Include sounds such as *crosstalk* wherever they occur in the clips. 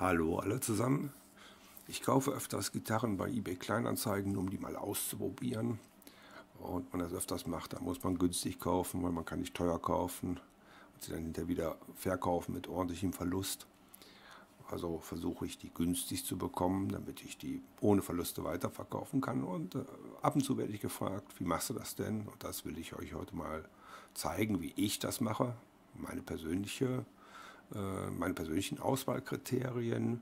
Hallo alle zusammen. Ich kaufe öfters Gitarren bei eBay Kleinanzeigen, um die mal auszuprobieren. Und wenn man das öfters macht, dann muss man günstig kaufen, weil man kann nicht teuer kaufen und sie dann hinterher wieder verkaufen mit ordentlichem Verlust. Also versuche ich die günstig zu bekommen, damit ich die ohne Verluste weiterverkaufen kann. Und äh, ab und zu werde ich gefragt, wie machst du das denn? Und das will ich euch heute mal zeigen, wie ich das mache. Meine persönliche meine persönlichen Auswahlkriterien,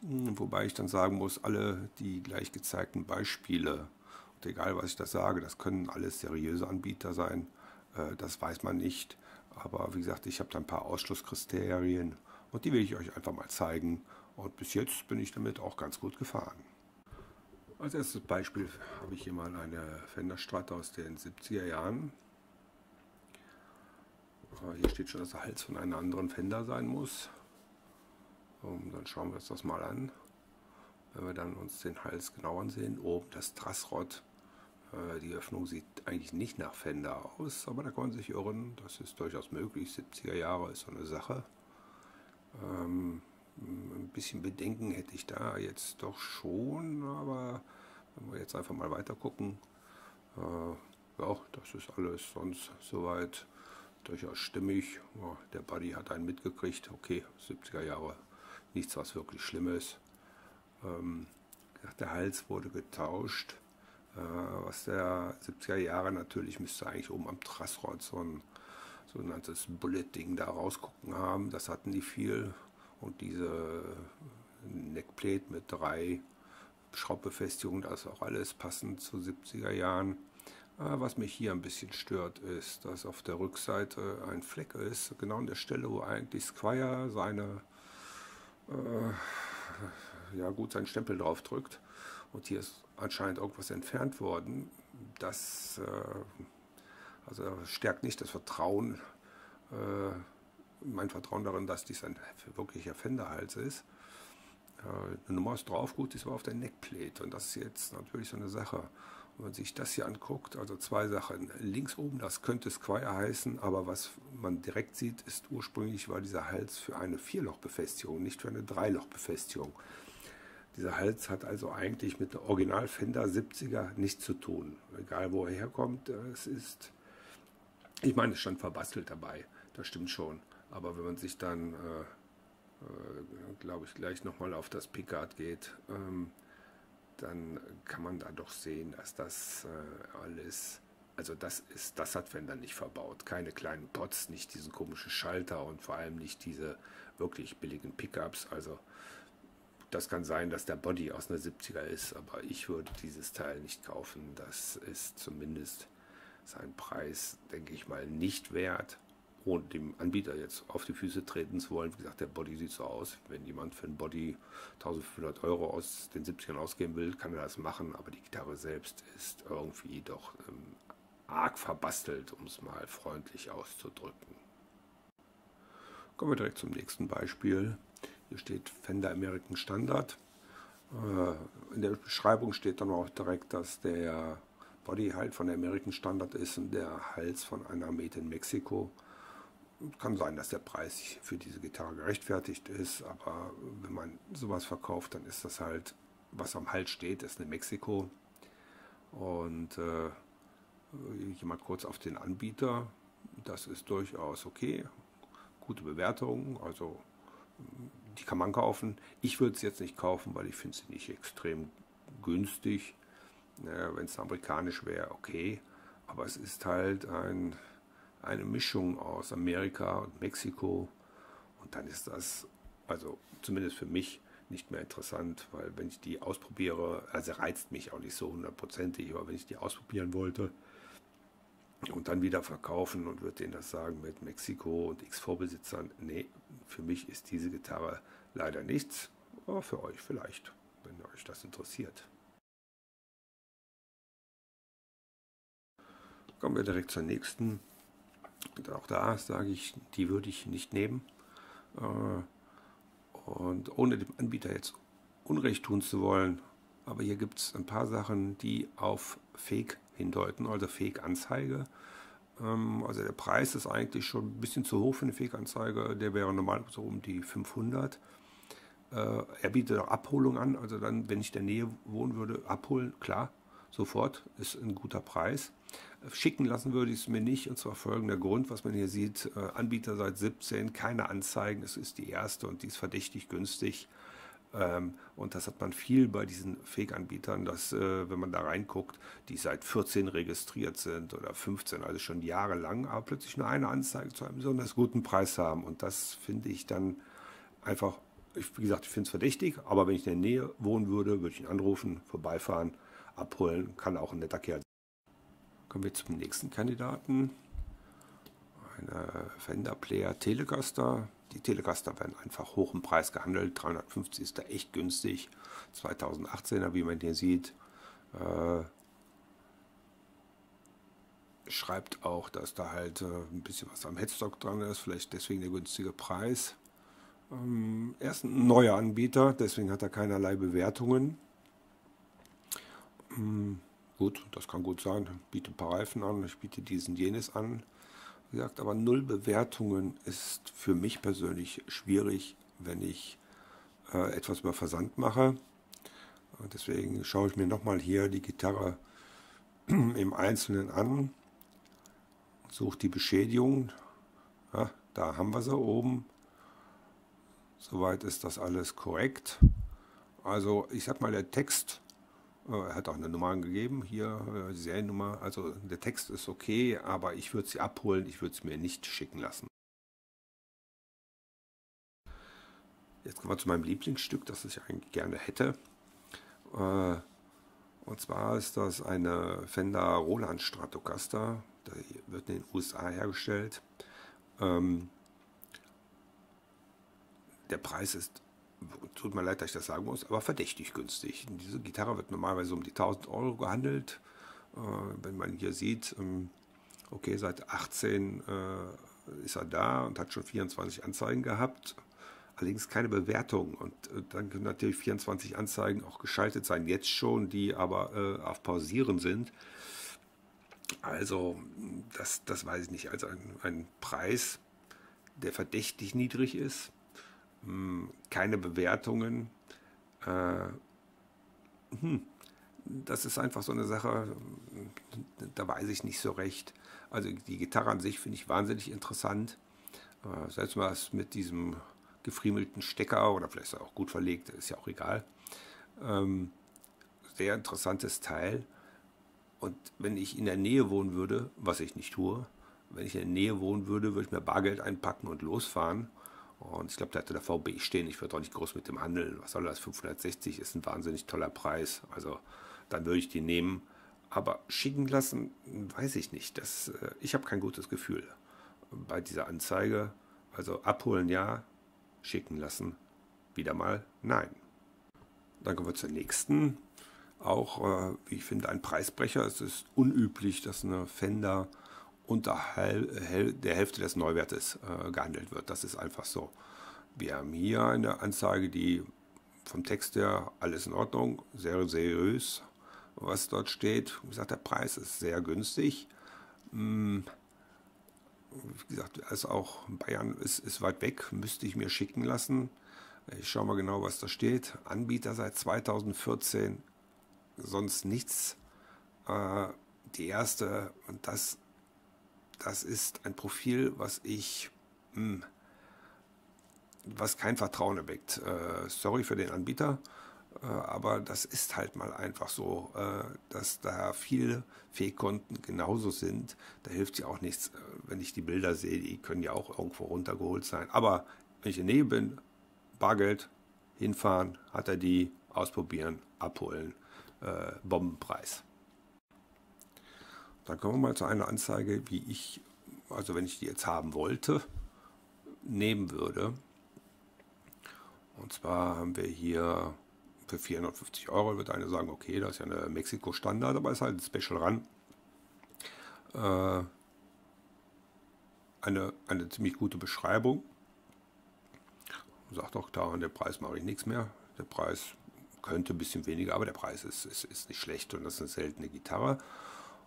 hm, wobei ich dann sagen muss, alle die gleich gezeigten Beispiele, und egal was ich da sage, das können alles seriöse Anbieter sein, äh, das weiß man nicht. Aber wie gesagt, ich habe da ein paar Ausschlusskriterien und die will ich euch einfach mal zeigen. Und bis jetzt bin ich damit auch ganz gut gefahren. Als erstes Beispiel habe ich hier mal eine Fender Strat aus den 70er Jahren. Hier steht schon, dass der Hals von einem anderen Fender sein muss. Und dann schauen wir uns das mal an. Wenn wir dann uns den Hals genau ansehen, oben das Trassrod. Äh, die Öffnung sieht eigentlich nicht nach Fender aus, aber da kann man sich irren. Das ist durchaus möglich. 70er Jahre ist so eine Sache. Ähm, ein bisschen Bedenken hätte ich da jetzt doch schon, aber wenn wir jetzt einfach mal weiter gucken, äh, ja, das ist alles sonst soweit durchaus stimmig. Ja, der Buddy hat einen mitgekriegt. Okay, 70er Jahre, nichts was wirklich Schlimmes. Ähm, der Hals wurde getauscht. Äh, was der 70er Jahre natürlich müsste eigentlich oben am Trassrod so ein sogenanntes Bullet-Ding da rausgucken haben. Das hatten die viel. Und diese Neckplate mit drei Schraubbefestigungen, das ist auch alles passend zu 70er Jahren. Ah, was mich hier ein bisschen stört, ist, dass auf der Rückseite ein Fleck ist, genau an der Stelle, wo eigentlich Squire seine, äh, ja gut, seinen Stempel drauf drückt. Und hier ist anscheinend irgendwas entfernt worden. Das äh, also stärkt nicht das Vertrauen, äh, mein Vertrauen darin, dass dies ein wirklicher Fenderhals ist. Äh, eine Nummer ist drauf, gut, das war auf der Neckplate. Und das ist jetzt natürlich so eine Sache. Wenn man sich das hier anguckt, also zwei Sachen. Links oben, das könnte Squire heißen, aber was man direkt sieht, ist ursprünglich war dieser Hals für eine Vierlochbefestigung, nicht für eine Dreilochbefestigung. Dieser Hals hat also eigentlich mit der Original Fender 70er nichts zu tun. Egal wo er herkommt, es ist, ich meine, es stand verbastelt dabei, das stimmt schon. Aber wenn man sich dann, äh, äh, glaube ich, gleich nochmal auf das Picard geht, ähm, dann kann man da doch sehen, dass das äh, alles, also das ist, das hat Fender nicht verbaut. Keine kleinen Pots, nicht diesen komischen Schalter und vor allem nicht diese wirklich billigen Pickups. Also das kann sein, dass der Body aus einer 70er ist, aber ich würde dieses Teil nicht kaufen. Das ist zumindest sein Preis, denke ich mal, nicht wert ohne dem Anbieter jetzt auf die Füße treten zu wollen. Wie gesagt, der Body sieht so aus. Wenn jemand für ein Body 1500 Euro aus den 70ern ausgeben will, kann er das machen, aber die Gitarre selbst ist irgendwie doch ähm, arg verbastelt, um es mal freundlich auszudrücken. Kommen wir direkt zum nächsten Beispiel. Hier steht Fender American Standard. Äh, in der Beschreibung steht dann auch direkt, dass der Body halt von der American Standard ist und der Hals von einer Made in Mexico kann sein, dass der Preis für diese Gitarre gerechtfertigt ist, aber wenn man sowas verkauft, dann ist das halt, was am Hals steht, ist eine Mexiko. Und äh, hier mal kurz auf den Anbieter. Das ist durchaus okay. Gute Bewertung, also die kann man kaufen. Ich würde es jetzt nicht kaufen, weil ich finde sie nicht extrem günstig. Wenn es amerikanisch wäre, okay. Aber es ist halt ein eine Mischung aus Amerika und Mexiko. Und dann ist das, also zumindest für mich, nicht mehr interessant, weil wenn ich die ausprobiere, also reizt mich auch nicht so hundertprozentig, aber wenn ich die ausprobieren wollte und dann wieder verkaufen und würde denen das sagen mit Mexiko und X-Vorbesitzern, nee, für mich ist diese Gitarre leider nichts, aber für euch vielleicht, wenn euch das interessiert. Kommen wir direkt zur nächsten auch da sage ich, die würde ich nicht nehmen. Äh, und ohne dem Anbieter jetzt Unrecht tun zu wollen, aber hier gibt es ein paar Sachen, die auf Fake hindeuten, also Fake-Anzeige. Ähm, also der Preis ist eigentlich schon ein bisschen zu hoch für eine Fake-Anzeige, der wäre normal so um die 500. Äh, er bietet auch Abholung an, also dann, wenn ich in der Nähe wohnen würde, abholen, klar, sofort, ist ein guter Preis. Schicken lassen würde ich es mir nicht, und zwar folgender Grund, was man hier sieht, äh, Anbieter seit 17, keine Anzeigen, es ist die erste und die ist verdächtig günstig. Ähm, und das hat man viel bei diesen Fake-Anbietern, dass, äh, wenn man da reinguckt, die seit 14 registriert sind oder 15, also schon jahrelang, aber plötzlich nur eine Anzeige zu einem besonders guten Preis haben. Und das finde ich dann einfach, wie gesagt, ich finde es verdächtig, aber wenn ich in der Nähe wohnen würde, würde ich ihn anrufen, vorbeifahren, abholen, kann auch ein netter Kerl. Kommen wir zum nächsten Kandidaten. Eine Fender Player Telecaster die Telecaster werden einfach hoch im Preis gehandelt. 350 ist da echt günstig. 2018er, wie man hier sieht. Äh, schreibt auch, dass da halt äh, ein bisschen was am Headstock dran ist. Vielleicht deswegen der günstige Preis. Ähm, er ist ein neuer Anbieter, deswegen hat er keinerlei Bewertungen. Ähm, gut, das kann gut sein. Ich biete ein paar Reifen an, ich biete diesen jenes an gesagt, aber null Bewertungen ist für mich persönlich schwierig, wenn ich äh, etwas über Versand mache. Deswegen schaue ich mir nochmal hier die Gitarre *clears throat* im Einzelnen an, suche die Beschädigung. Ja, da haben wir sie oben. Soweit ist das alles korrekt. Also ich sag mal, der Text er hat auch eine Nummer angegeben, hier äh, Seriennummer. Also der Text ist okay, aber ich würde sie abholen, ich würde es mir nicht schicken lassen. Jetzt kommen wir zu meinem Lieblingsstück, das ich eigentlich gerne hätte. Äh, und zwar ist das eine Fender Roland Stratocaster. Die wird in den USA hergestellt. Ähm, der Preis ist tut mir leid, dass ich das sagen muss, aber verdächtig günstig. Diese Gitarre wird normalerweise um die 1000 Euro gehandelt. Äh, wenn man hier sieht, ähm, okay, seit 18 äh, ist er da und hat schon 24 Anzeigen gehabt. Allerdings keine Bewertung. Und äh, dann können natürlich 24 Anzeigen auch geschaltet sein, jetzt schon, die aber äh, auf Pausieren sind. Also, das, das weiß ich nicht. Also ein, ein Preis, der verdächtig niedrig ist keine Bewertungen. Äh, hm, das ist einfach so eine Sache, da weiß ich nicht so recht. Also die Gitarre an sich finde ich wahnsinnig interessant. Äh, selbst mal mit diesem gefriemelten Stecker oder vielleicht ist er auch gut verlegt, ist ja auch egal. Ähm, sehr interessantes Teil. Und wenn ich in der Nähe wohnen würde, was ich nicht tue, wenn ich in der Nähe wohnen würde, würde ich mir Bargeld einpacken und losfahren und ich glaube, da hatte der VB stehen. Ich würde auch nicht groß mit dem handeln. Was soll das? 560 ist ein wahnsinnig toller Preis. Also dann würde ich die nehmen. Aber schicken lassen, weiß ich nicht. Das, äh, ich habe kein gutes Gefühl bei dieser Anzeige. Also abholen ja, schicken lassen wieder mal nein. Dann kommen wir zur nächsten. Auch, äh, wie ich finde, ein Preisbrecher. Es ist unüblich, dass eine Fender unter der Hälfte des Neuwertes äh, gehandelt wird. Das ist einfach so. Wir haben hier eine Anzeige, die vom Text her alles in Ordnung, sehr seriös, was dort steht. Wie gesagt, der Preis ist sehr günstig. Hm, wie gesagt, ist auch Bayern ist, ist weit weg, müsste ich mir schicken lassen. Ich schaue mal genau, was da steht. Anbieter seit 2014, sonst nichts. Äh, die erste, und das das ist ein Profil, was ich, mh, hm, was kein Vertrauen erweckt. Äh, sorry für den Anbieter, äh, aber das ist halt mal einfach so, äh, dass da viele Fake-Konten genauso sind. Da hilft ja auch nichts, äh, wenn ich die Bilder sehe, die können ja auch irgendwo runtergeholt sein. Aber wenn ich in der Nähe bin, Bargeld, hinfahren, hat er die, ausprobieren, abholen, äh, Bombenpreis. Dann kommen wir mal zu einer Anzeige, wie ich, also wenn ich die jetzt haben wollte, nehmen würde. Und zwar haben wir hier für 450 Euro, wird einer sagen, okay, das ist ja eine Mexiko-Standard, aber ist halt ein Special Run. Äh, eine, eine ziemlich gute Beschreibung. Sagt auch, da an der Preis mache ich nichts mehr. Der Preis könnte ein bisschen weniger, aber der Preis ist, ist, ist nicht schlecht und das ist eine seltene Gitarre.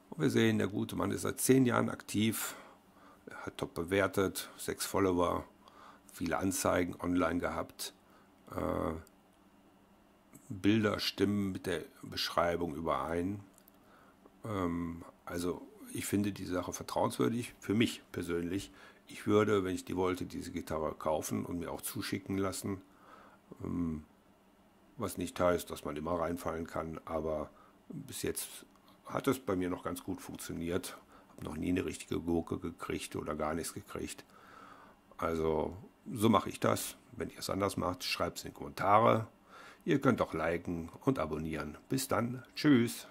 Und wir sehen, der gute Mann ist seit zehn Jahren aktiv, er hat top bewertet, sechs Follower, viele Anzeigen online gehabt. Äh, Bilder stimmen mit der Beschreibung überein. Ähm, also ich finde die Sache vertrauenswürdig, für mich persönlich. Ich würde, wenn ich die wollte, diese Gitarre kaufen und mir auch zuschicken lassen. Ähm, was nicht heißt, dass man immer reinfallen kann, aber bis jetzt hat es bei mir noch ganz gut funktioniert. Habe noch nie eine richtige Gurke gekriegt oder gar nichts gekriegt. Also so mache ich das. Wenn ihr es anders macht, schreibt es in die Kommentare. Ihr könnt auch liken und abonnieren. Bis dann. Tschüss.